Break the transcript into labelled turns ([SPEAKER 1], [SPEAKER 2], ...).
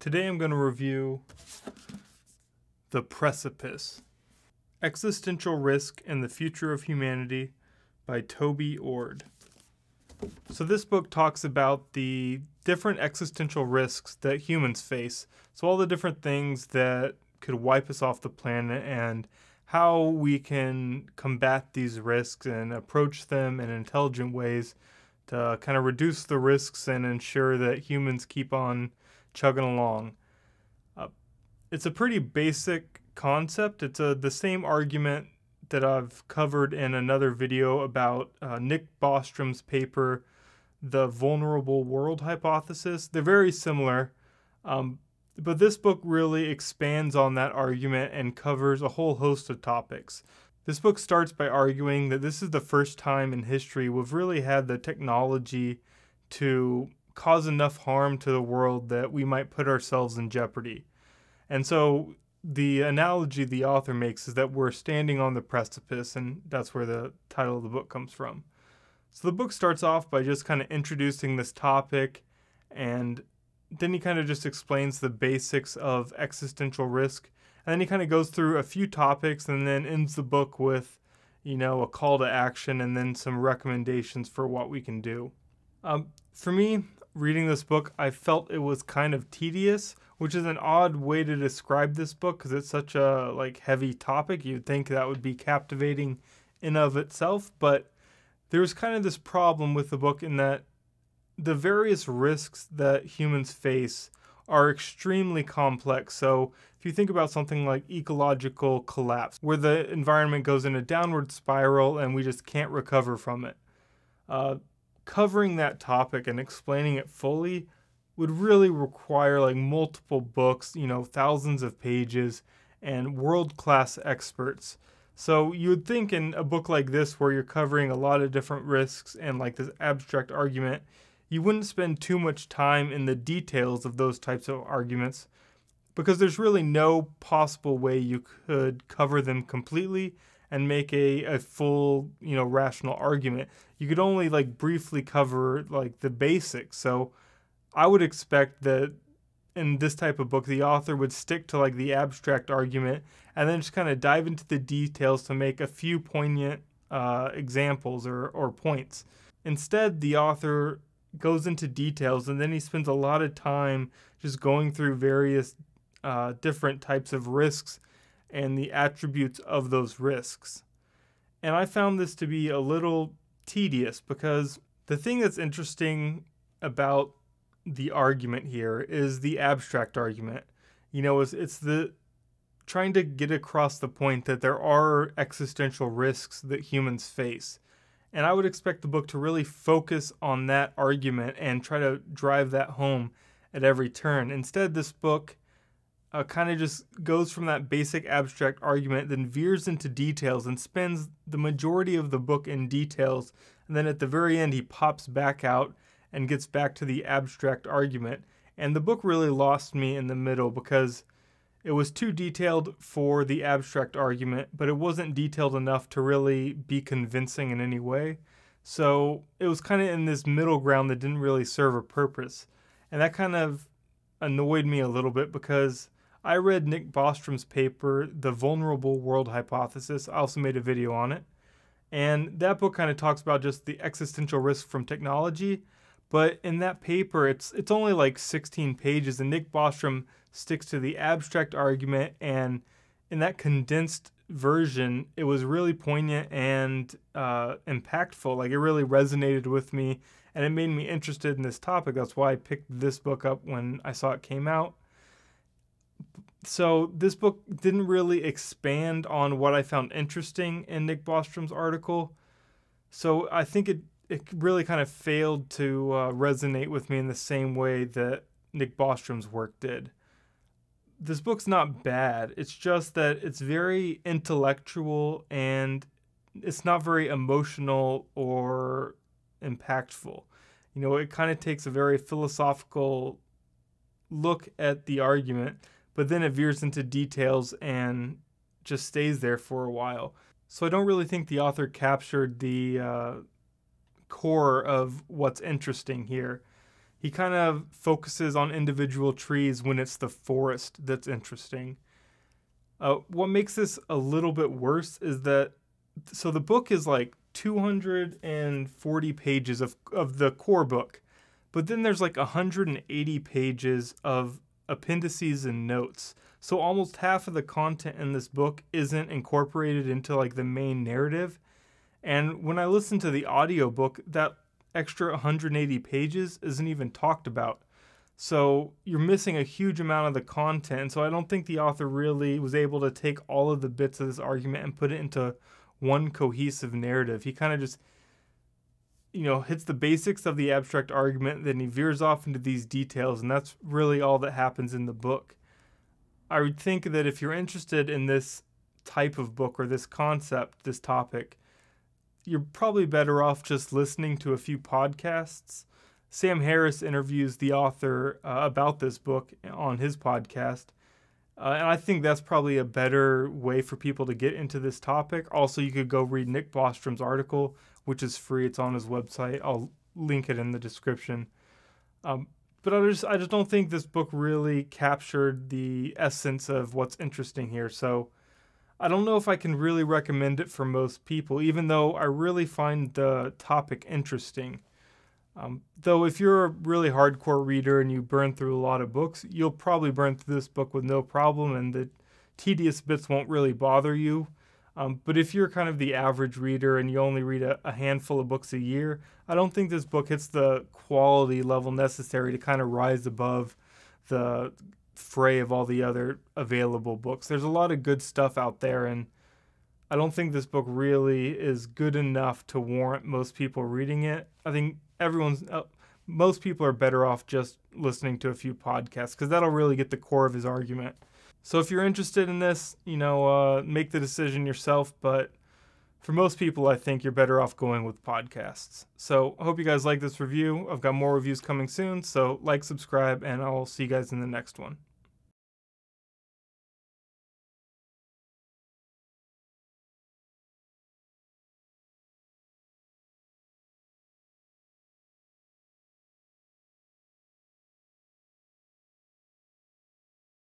[SPEAKER 1] Today I'm going to review The Precipice Existential Risk and the Future of Humanity by Toby Ord. So, this book talks about the different existential risks that humans face. So, all the different things that could wipe us off the planet and how we can combat these risks and approach them in intelligent ways to kind of reduce the risks and ensure that humans keep on chugging along. Uh, it's a pretty basic concept. It's a, the same argument that I've covered in another video about uh, Nick Bostrom's paper, The Vulnerable World Hypothesis. They're very similar, um, but this book really expands on that argument and covers a whole host of topics. This book starts by arguing that this is the first time in history we've really had the technology to cause enough harm to the world that we might put ourselves in jeopardy. And so the analogy the author makes is that we're standing on the precipice, and that's where the title of the book comes from. So the book starts off by just kind of introducing this topic, and then he kind of just explains the basics of existential risk. And then he kind of goes through a few topics and then ends the book with, you know, a call to action and then some recommendations for what we can do. Um, for me, reading this book, I felt it was kind of tedious, which is an odd way to describe this book because it's such a like heavy topic. You'd think that would be captivating in of itself, but there was kind of this problem with the book in that the various risks that humans face are extremely complex. So, if you think about something like ecological collapse, where the environment goes in a downward spiral and we just can't recover from it, uh, covering that topic and explaining it fully would really require like multiple books, you know, thousands of pages and world class experts. So you would think in a book like this, where you're covering a lot of different risks and like this abstract argument, you wouldn't spend too much time in the details of those types of arguments because there's really no possible way you could cover them completely and make a, a full you know rational argument. You could only like briefly cover like the basics. So i would expect that in this type of book the author would stick to like the abstract argument and then just kind of dive into the details to make a few poignant uh, examples or, or points. Instead the author goes into details and then he spends a lot of time just going through various uh, different types of risks and the attributes of those risks. And I found this to be a little tedious because the thing that's interesting about the argument here is the abstract argument. You know, it's, it's the trying to get across the point that there are existential risks that humans face. And I would expect the book to really focus on that argument and try to drive that home at every turn. Instead, this book uh, kind of just goes from that basic abstract argument, then veers into details and spends the majority of the book in details. And then at the very end, he pops back out and gets back to the abstract argument. And the book really lost me in the middle because it was too detailed for the abstract argument, but it wasn't detailed enough to really be convincing in any way. So it was kind of in this middle ground that didn't really serve a purpose. And that kind of annoyed me a little bit because I read Nick Bostrom's paper, The Vulnerable World Hypothesis. I also made a video on it. And that book kind of talks about just the existential risk from technology. But in that paper, it's it's only like 16 pages, and Nick Bostrom sticks to the abstract argument. And in that condensed version, it was really poignant and uh, impactful. Like it really resonated with me, and it made me interested in this topic. That's why I picked this book up when I saw it came out so this book didn't really expand on what I found interesting in Nick Bostrom's article. So I think it it really kind of failed to uh, resonate with me in the same way that Nick Bostrom's work did. This book's not bad. It's just that it's very intellectual and it's not very emotional or impactful. You know, it kind of takes a very philosophical look at the argument but then it veers into details and just stays there for a while. So I don't really think the author captured the uh, core of what's interesting here. he kind of focuses on individual trees when it's the forest that's interesting. Uh, what makes this a little bit worse is that so the book is like 240 pages of, of the core book, but then there's like 180 pages of appendices and notes. So almost half of the content in this book isn't incorporated into like the main narrative. And when I listen to the audiobook, that extra 180 pages isn't even talked about. So you're missing a huge amount of the content. So I don't think the author really was able to take all of the bits of this argument and put it into one cohesive narrative. He kind of just you know, hits the basics of the abstract argument, then he veers off into these details, and that's really all that happens in the book. I would think that if you're interested in this type of book or this concept, this topic, you're probably better off just listening to a few podcasts. Sam Harris interviews the author uh, about this book on his podcast. Uh, and I think that's probably a better way for people to get into this topic. Also, you could go read Nick Bostrom's article, which is free. It's on his website. I'll link it in the description. Um, but I just I just don't think this book really captured the essence of what's interesting here. So I don't know if I can really recommend it for most people, even though I really find the topic interesting. Um, though, if you're a really hardcore reader and you burn through a lot of books, you'll probably burn through this book with no problem, and the tedious bits won't really bother you. Um, but if you're kind of the average reader and you only read a, a, handful of books a year, I don't think this book hits the quality level necessary to kind of rise above the fray of all the other available books. There's a lot of good stuff out there, and I don't think this book really is good enough to warrant most people reading it. I think everyone's, uh, most people are better off just listening to a few podcasts because that'll really get the core of his argument. So if you're interested in this, you know, uh, make the decision yourself. But for most people, I think you're better off going with podcasts. So I hope you guys like this review. I've got more reviews coming soon. So like, subscribe, and I'll see you guys in the next one.